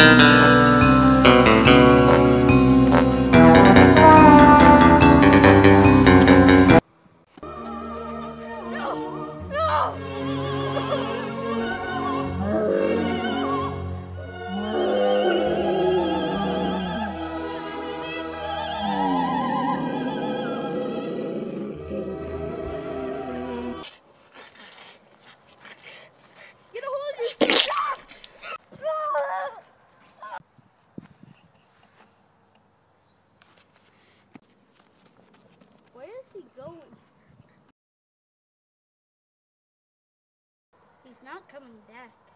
Música going. He's not coming back.